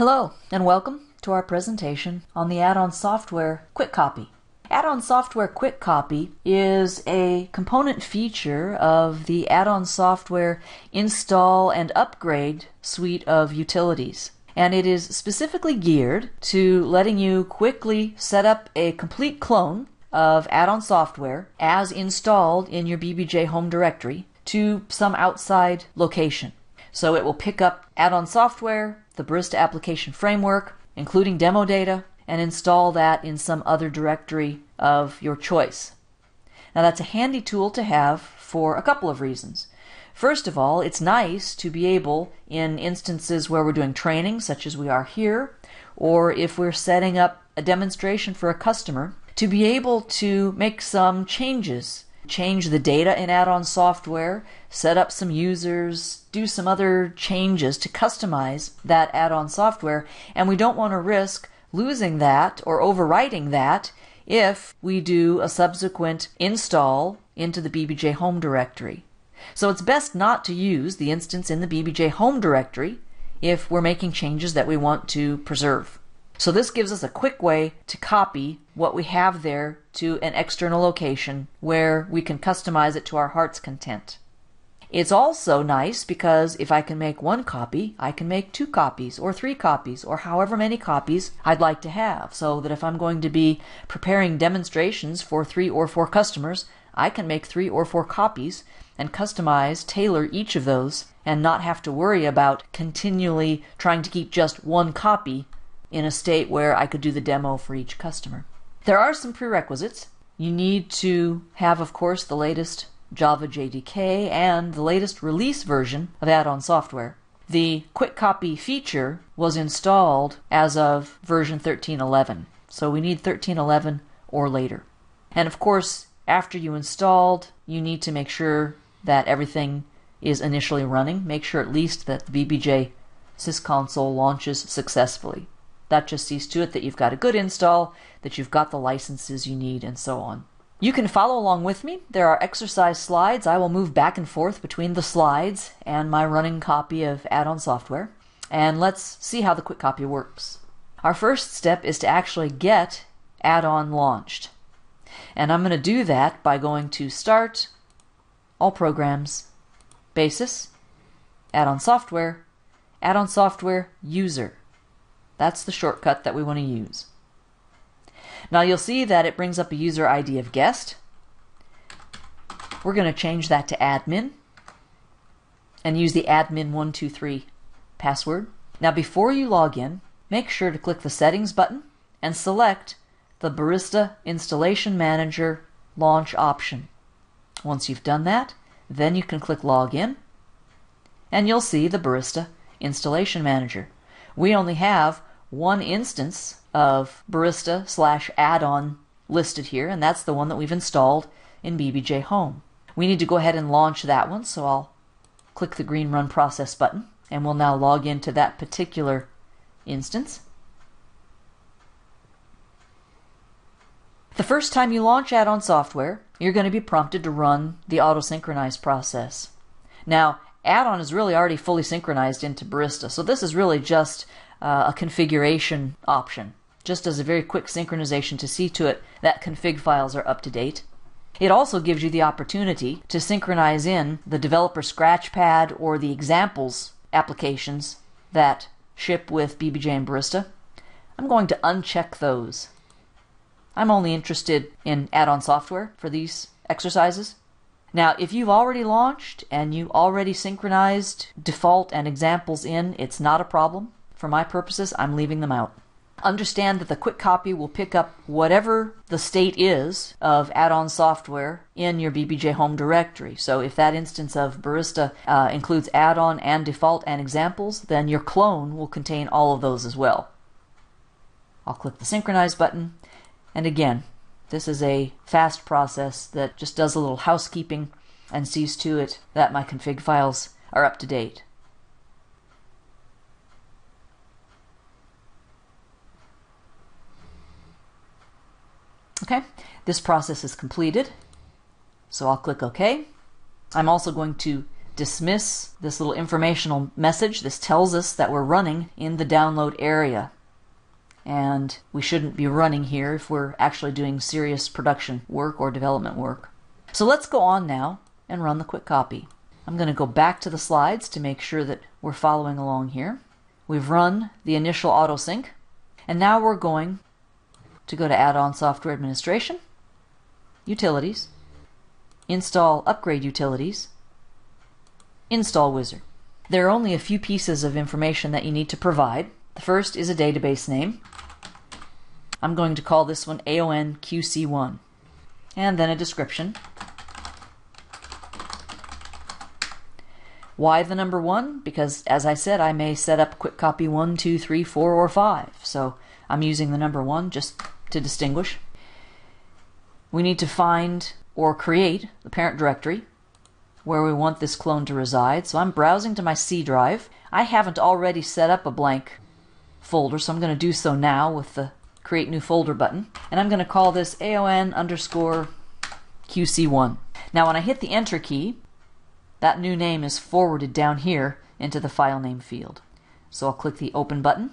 Hello, and welcome to our presentation on the add-on software Quick Copy. Add-on software Quick Copy is a component feature of the add-on software install and upgrade suite of utilities. And it is specifically geared to letting you quickly set up a complete clone of add-on software as installed in your BBJ home directory to some outside location. So it will pick up add-on software, the Barista application framework, including demo data, and install that in some other directory of your choice. Now that's a handy tool to have for a couple of reasons. First of all, it's nice to be able, in instances where we're doing training, such as we are here, or if we're setting up a demonstration for a customer, to be able to make some changes change the data in add-on software, set up some users, do some other changes to customize that add-on software, and we don't want to risk losing that or overwriting that if we do a subsequent install into the BBJ home directory. So it's best not to use the instance in the BBJ home directory if we're making changes that we want to preserve. So this gives us a quick way to copy what we have there to an external location where we can customize it to our heart's content. It's also nice because if I can make one copy, I can make two copies or three copies or however many copies I'd like to have. So that if I'm going to be preparing demonstrations for three or four customers, I can make three or four copies and customize, tailor each of those, and not have to worry about continually trying to keep just one copy in a state where I could do the demo for each customer. There are some prerequisites. You need to have, of course, the latest Java JDK and the latest release version of add-on software. The quick copy feature was installed as of version 13.11, so we need 13.11 or later. And of course, after you installed, you need to make sure that everything is initially running. Make sure at least that the BBJ sysconsole launches successfully. That just sees to it that you've got a good install, that you've got the licenses you need, and so on. You can follow along with me. There are exercise slides. I will move back and forth between the slides and my running copy of add-on software. And let's see how the quick copy works. Our first step is to actually get add-on launched. And I'm going to do that by going to Start, All Programs, Basis, Add-on Software, Add-on Software User. That's the shortcut that we want to use. Now you'll see that it brings up a user ID of guest. We're going to change that to admin and use the admin123 password. Now before you log in, make sure to click the settings button and select the Barista Installation Manager launch option. Once you've done that, then you can click login and you'll see the Barista Installation Manager. We only have one instance of Barista slash add-on listed here, and that's the one that we've installed in BBJ Home. We need to go ahead and launch that one, so I'll click the green Run Process button, and we'll now log into that particular instance. The first time you launch add-on software, you're going to be prompted to run the auto-synchronize process. Now, add-on is really already fully synchronized into Barista, so this is really just uh, a configuration option, just as a very quick synchronization to see to it that config files are up to date. It also gives you the opportunity to synchronize in the developer scratchpad or the examples applications that ship with BBJ and Barista. I'm going to uncheck those. I'm only interested in add-on software for these exercises. Now, if you've already launched and you already synchronized default and examples in, it's not a problem. For my purposes, I'm leaving them out. Understand that the quick copy will pick up whatever the state is of add-on software in your BBJ home directory. So if that instance of Barista uh, includes add-on and default and examples, then your clone will contain all of those as well. I'll click the synchronize button, and again, this is a fast process that just does a little housekeeping and sees to it that my config files are up to date. Okay, this process is completed. So I'll click OK. I'm also going to dismiss this little informational message. This tells us that we're running in the download area. And we shouldn't be running here if we're actually doing serious production work or development work. So let's go on now and run the quick copy. I'm going to go back to the slides to make sure that we're following along here. We've run the initial autosync, and now we're going to go to Add-on Software Administration, Utilities, Install Upgrade Utilities, Install Wizard. There are only a few pieces of information that you need to provide. The first is a database name. I'm going to call this one AON QC1. And then a description. Why the number one? Because, as I said, I may set up quick copy one, two, three, four, or 5. So I'm using the number 1 just to distinguish. We need to find or create the parent directory where we want this clone to reside. So I'm browsing to my C drive. I haven't already set up a blank folder, so I'm going to do so now with the create new folder button. And I'm going to call this AON underscore QC1. Now when I hit the enter key, that new name is forwarded down here into the file name field. So I'll click the open button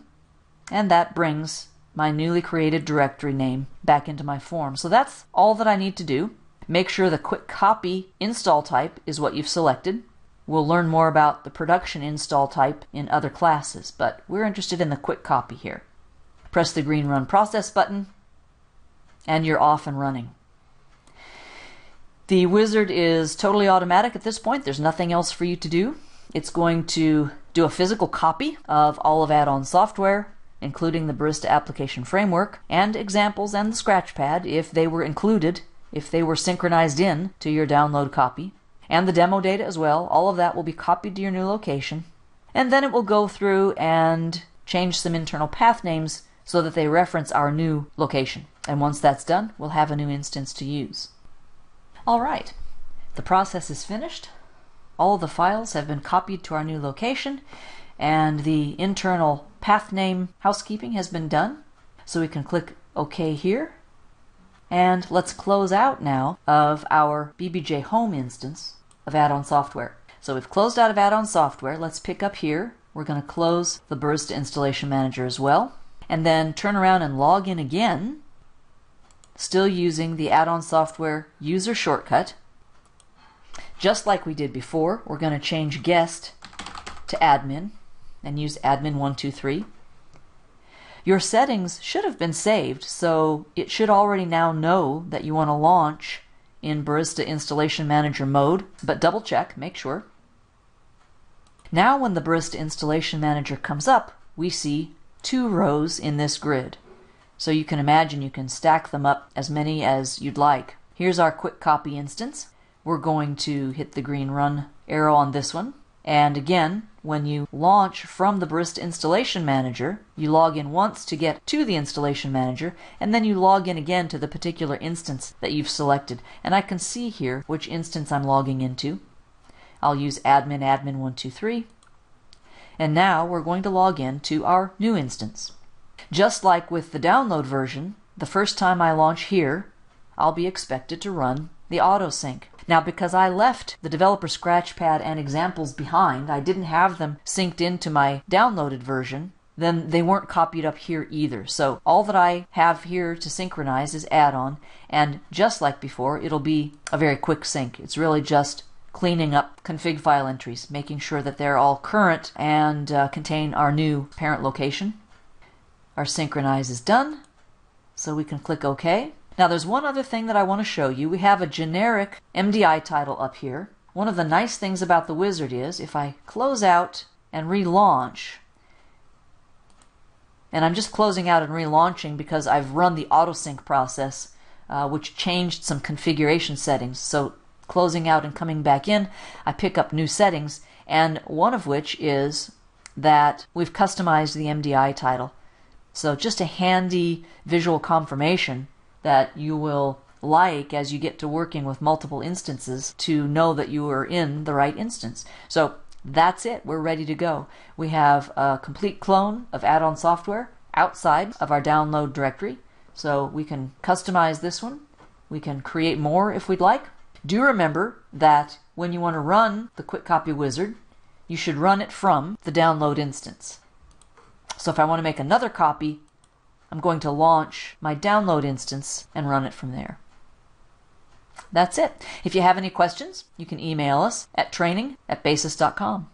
and that brings my newly created directory name back into my form. So that's all that I need to do. Make sure the quick copy install type is what you've selected. We'll learn more about the production install type in other classes, but we're interested in the quick copy here. Press the green run process button and you're off and running. The wizard is totally automatic at this point. There's nothing else for you to do. It's going to do a physical copy of all of add-on software, including the Barista application framework, and examples and the scratchpad if they were included, if they were synchronized in to your download copy, and the demo data as well. All of that will be copied to your new location. And then it will go through and change some internal path names so that they reference our new location. And once that's done, we'll have a new instance to use. All right, the process is finished. All the files have been copied to our new location, and the internal path name housekeeping has been done. So we can click OK here. And let's close out now of our BBJ home instance of add-on software. So we've closed out of add-on software. Let's pick up here. We're going to close the Barista Installation Manager as well. And then turn around and log in again still using the add-on software user shortcut. Just like we did before, we're going to change guest to admin and use admin123. Your settings should have been saved, so it should already now know that you want to launch in Barista Installation Manager mode, but double check, make sure. Now when the Barista Installation Manager comes up, we see two rows in this grid. So you can imagine you can stack them up as many as you'd like. Here's our quick copy instance. We're going to hit the green run arrow on this one. And again, when you launch from the Barista Installation Manager, you log in once to get to the Installation Manager, and then you log in again to the particular instance that you've selected. And I can see here which instance I'm logging into. I'll use admin admin123. And now we're going to log in to our new instance. Just like with the download version, the first time I launch here, I'll be expected to run the autosync. Now, because I left the developer scratchpad and examples behind, I didn't have them synced into my downloaded version, then they weren't copied up here either. So all that I have here to synchronize is add-on, and just like before, it'll be a very quick sync. It's really just cleaning up config file entries, making sure that they're all current and uh, contain our new parent location. Our synchronize is done, so we can click OK. Now there's one other thing that I want to show you. We have a generic MDI title up here. One of the nice things about the wizard is if I close out and relaunch, and I'm just closing out and relaunching because I've run the autosync process, uh, which changed some configuration settings. So closing out and coming back in, I pick up new settings, and one of which is that we've customized the MDI title. So just a handy visual confirmation that you will like as you get to working with multiple instances to know that you are in the right instance. So that's it. We're ready to go. We have a complete clone of add-on software outside of our download directory. So we can customize this one. We can create more if we'd like. Do remember that when you want to run the Quick Copy Wizard, you should run it from the download instance. So if I want to make another copy, I'm going to launch my download instance and run it from there. That's it. If you have any questions, you can email us at training at basis.com.